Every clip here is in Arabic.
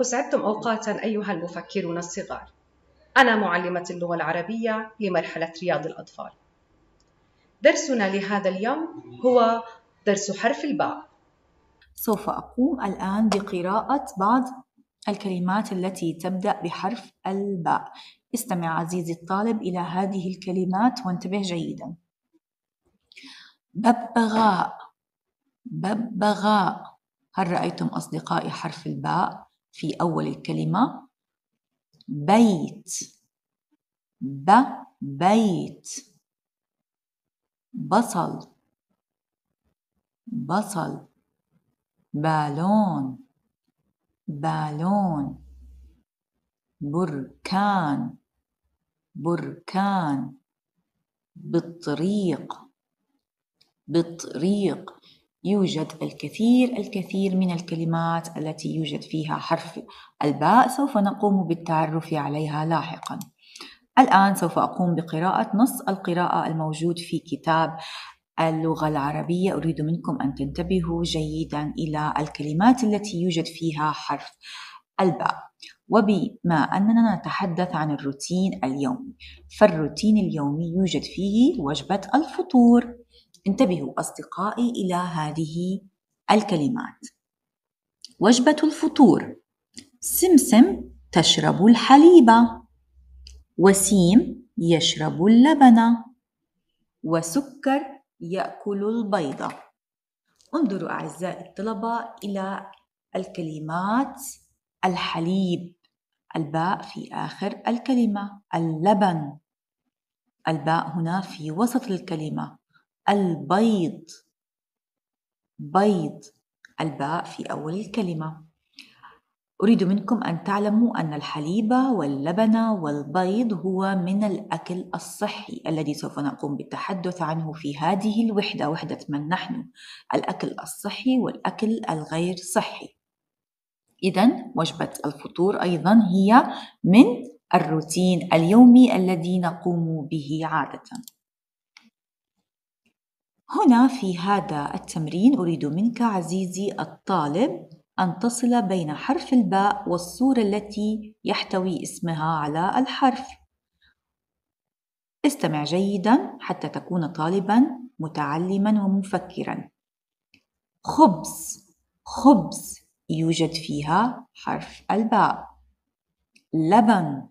أسعدتم أوقاتا أيها المفكرون الصغار. أنا معلمة اللغة العربية لمرحلة رياض الأطفال. درسنا لهذا اليوم هو درس حرف الباء. سوف أقوم الآن بقراءة بعض الكلمات التي تبدأ بحرف الباء. استمع عزيزي الطالب إلى هذه الكلمات وانتبه جيدا. ببغاء. ببغاء. هل رأيتم أصدقائي حرف الباء؟ في أول الكلمة بيت. ب بيت. بصل. بصل. بالون. بالون. بركان. بركان. بالطريق. بالطريق. يوجد الكثير الكثير من الكلمات التي يوجد فيها حرف الباء سوف نقوم بالتعرف عليها لاحقا. الآن سوف أقوم بقراءة نص القراءة الموجود في كتاب اللغة العربية. أريد منكم أن تنتبهوا جيدا إلى الكلمات التي يوجد فيها حرف الباء. وبما أننا نتحدث عن الروتين اليومي فالروتين اليومي يوجد فيه وجبة الفطور. انتبهوا أصدقائي إلى هذه الكلمات. وجبة الفطور. سمسم تشرب الحليب. وسيم يشرب اللبن. وسكر يأكل البيض. انظروا أعزائي الطلبة إلى الكلمات. الحليب الباء في آخر الكلمة. اللبن. الباء هنا في وسط الكلمة. البيض. بيض الباء في أول الكلمة. أريد منكم أن تعلموا أن الحليب واللبن والبيض هو من الأكل الصحي الذي سوف نقوم بالتحدث عنه في هذه الوحدة وحدة من نحن الأكل الصحي والأكل الغير صحي. إذا وجبة الفطور أيضا هي من الروتين اليومي الذي نقوم به عادة. هنا في هذا التمرين أريد منك عزيزي الطالب أن تصل بين حرف الباء والصورة التي يحتوي اسمها على الحرف. استمع جيدا حتى تكون طالبا متعلما ومفكرا. خبز خبز يوجد فيها حرف الباء. لبن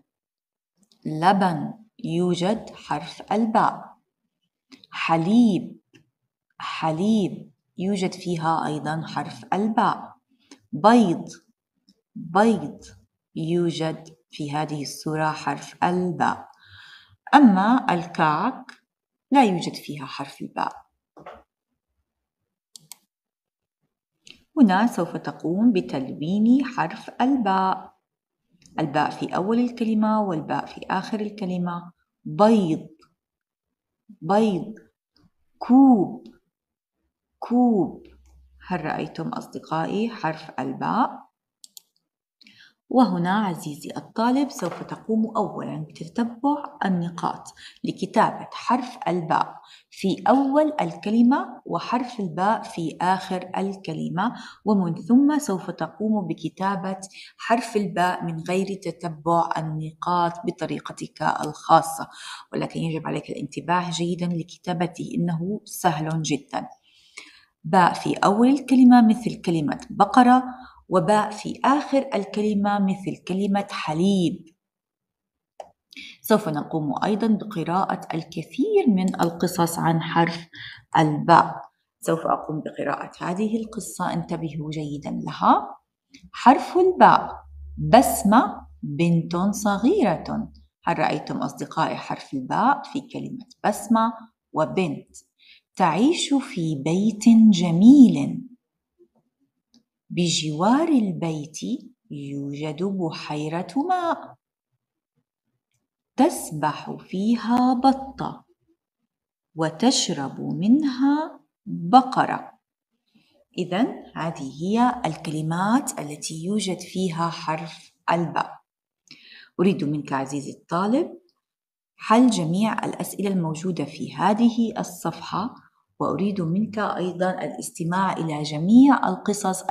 لبن يوجد حرف الباء. حليب حليب يوجد فيها أيضا حرف الباء. بيض بيض يوجد في هذه الصورة حرف الباء. أما الكعك لا يوجد فيها حرف الباء. هنا سوف تقوم بتلوين حرف الباء. الباء في أول الكلمة والباء في آخر الكلمة. بيض بيض. كوب كوب. هل رأيتم أصدقائي حرف الباء؟ وهنا عزيزي الطالب سوف تقوم أولا بتتبع النقاط لكتابة حرف الباء في أول الكلمة وحرف الباء في آخر الكلمة ومن ثم سوف تقوم بكتابة حرف الباء من غير تتبع النقاط بطريقتك الخاصة. ولكن يجب عليك الانتباه جيدا لكتابته إنه سهل جدا. باء في أول الكلمة مثل كلمة بقرة وباء في آخر الكلمة مثل كلمة حليب. سوف نقوم أيضا بقراءة الكثير من القصص عن حرف الباء. سوف أقوم بقراءة هذه القصة. انتبهوا جيدا لها. حرف الباء بسمة بنت صغيرة. هل رأيتم أصدقائي حرف الباء في كلمة بسمة وبنت؟ تعيش في بيت جميل. بجوار البيت يوجد بحيرة ماء تسبح فيها بطة وتشرب منها بقرة. إذا هذه هي الكلمات التي يوجد فيها حرف الباء. أريد منك عزيزي الطالب حل جميع الأسئلة الموجودة في هذه الصفحة وأريد منك أيضا الاستماع إلى جميع القصص